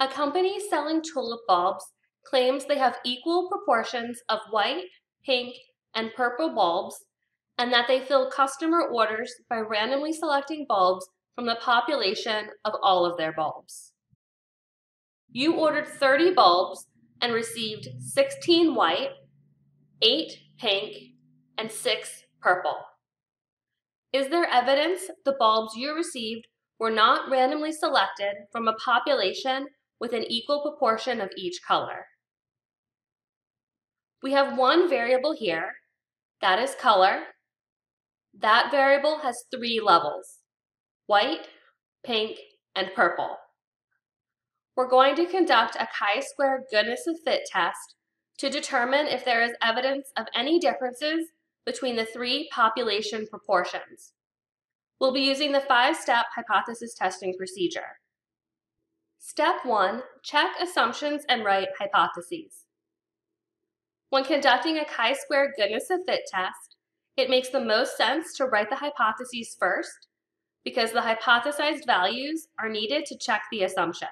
A company selling tulip bulbs claims they have equal proportions of white, pink, and purple bulbs, and that they fill customer orders by randomly selecting bulbs from the population of all of their bulbs. You ordered 30 bulbs and received 16 white, 8 pink, and 6 purple. Is there evidence the bulbs you received were not randomly selected from a population with an equal proportion of each color? We have one variable here, that is color. That variable has three levels, white, pink, and purple. We're going to conduct a chi-square goodness of fit test to determine if there is evidence of any differences between the three population proportions. We'll be using the five-step hypothesis testing procedure. Step 1. Check assumptions and write hypotheses. When conducting a chi-square goodness of fit test, it makes the most sense to write the hypotheses first because the hypothesized values are needed to check the assumption.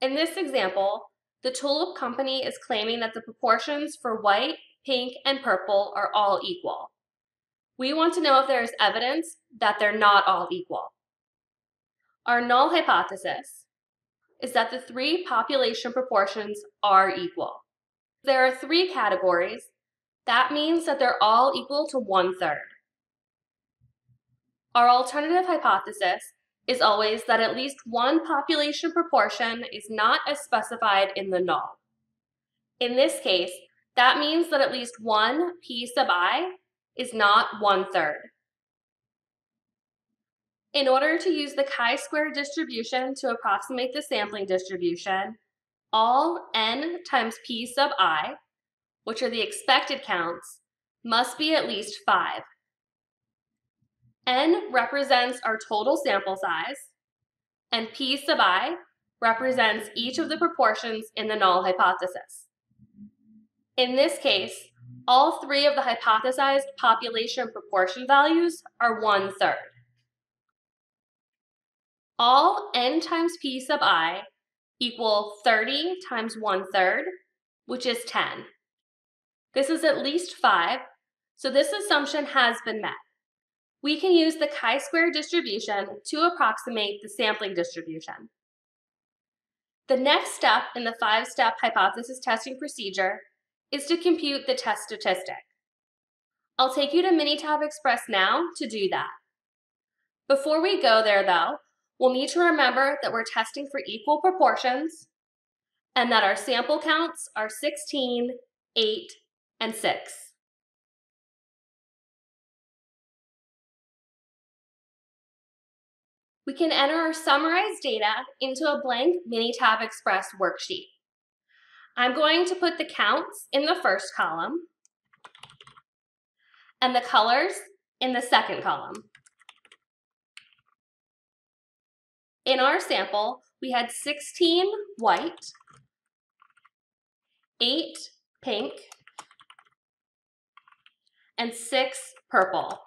In this example, the tulip company is claiming that the proportions for white, pink, and purple are all equal. We want to know if there is evidence that they're not all equal. Our null hypothesis is that the three population proportions are equal. There are three categories. That means that they're all equal to one-third. Our alternative hypothesis is always that at least one population proportion is not as specified in the null. In this case, that means that at least one p sub i is not one-third. In order to use the chi-square distribution to approximate the sampling distribution, all n times p sub i, which are the expected counts, must be at least 5. N represents our total sample size, and P sub i represents each of the proportions in the null hypothesis. In this case, all three of the hypothesized population proportion values are one-third. All n times p sub i equal 30 times one-third, which is 10. This is at least 5, so this assumption has been met we can use the chi-square distribution to approximate the sampling distribution. The next step in the five-step hypothesis testing procedure is to compute the test statistic. I'll take you to Minitab Express now to do that. Before we go there, though, we'll need to remember that we're testing for equal proportions and that our sample counts are 16, 8, and 6. we can enter our summarized data into a blank Minitab Express worksheet. I'm going to put the counts in the first column and the colors in the second column. In our sample, we had 16 white, 8 pink, and 6 purple.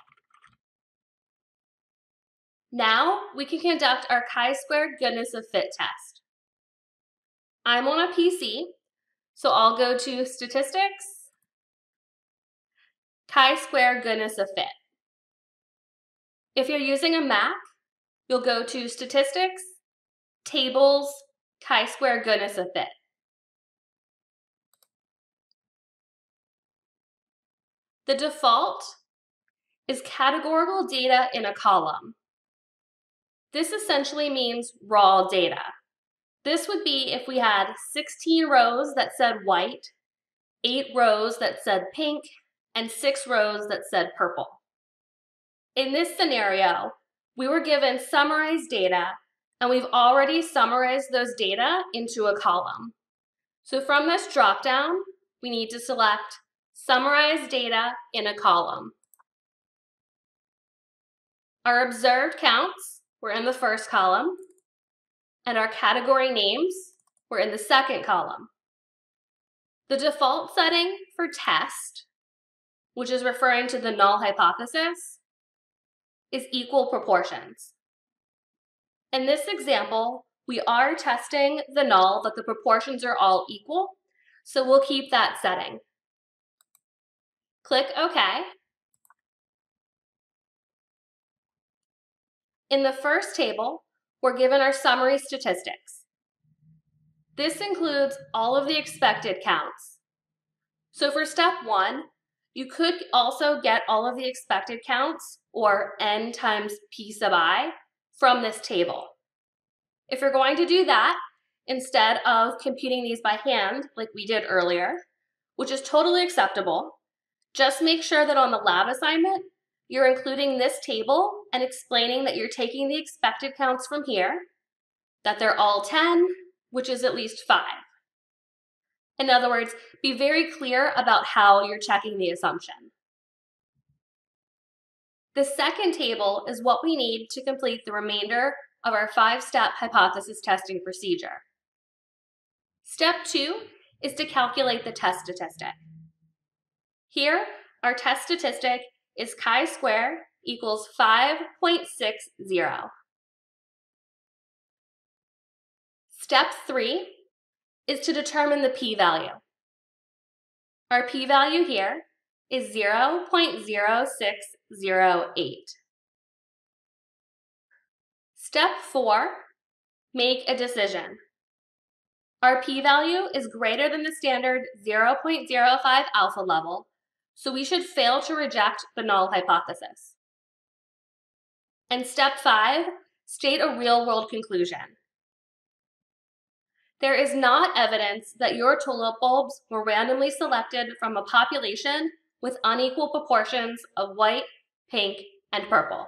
Now we can conduct our chi-square goodness of fit test. I'm on a PC, so I'll go to Statistics, chi-square goodness of fit. If you're using a Mac, you'll go to Statistics, Tables, chi-square goodness of fit. The default is categorical data in a column. This essentially means raw data. This would be if we had 16 rows that said white, 8 rows that said pink, and 6 rows that said purple. In this scenario, we were given summarized data, and we've already summarized those data into a column. So from this dropdown, we need to select Summarize Data in a column. Our observed counts were in the first column, and our category names were in the second column. The default setting for test, which is referring to the null hypothesis, is equal proportions. In this example, we are testing the null that the proportions are all equal, so we'll keep that setting. Click OK. In the first table, we're given our summary statistics. This includes all of the expected counts. So for step one, you could also get all of the expected counts, or n times p sub i, from this table. If you're going to do that, instead of computing these by hand, like we did earlier, which is totally acceptable, just make sure that on the lab assignment, you're including this table and explaining that you're taking the expected counts from here, that they're all 10, which is at least 5. In other words, be very clear about how you're checking the assumption. The second table is what we need to complete the remainder of our five-step hypothesis testing procedure. Step two is to calculate the test statistic. Here, our test statistic is chi-square equals 5.60. Step three is to determine the p-value. Our p-value here is 0.0608. Step four, make a decision. Our p-value is greater than the standard 0.05 alpha level, so we should fail to reject the null hypothesis. And step five, state a real-world conclusion. There is not evidence that your tulip bulbs were randomly selected from a population with unequal proportions of white, pink, and purple.